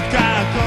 podcast.